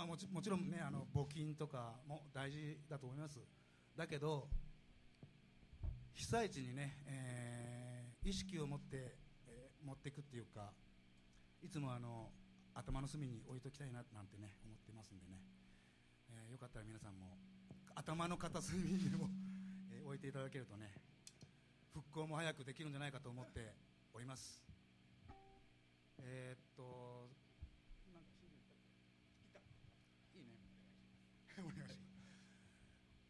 まあ、もちもちろんねあの募金とかも大事だと思います。だけど被災地にね、えー意識を持って、えー持っていくっていうかいつもあの頭の隅に置いときたいななんてね思ってますんでね、えーよかったら皆さんも頭の片隅にも、えー置いていただけるとね復興も早くできるんじゃないかと思っております。えーっとなんか CD いたいいねお願いします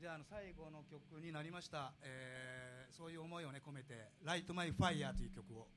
じゃああの最後の曲になりました、えーそういう思いをね込めて「Light My Fire」という曲を。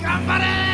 頑張れ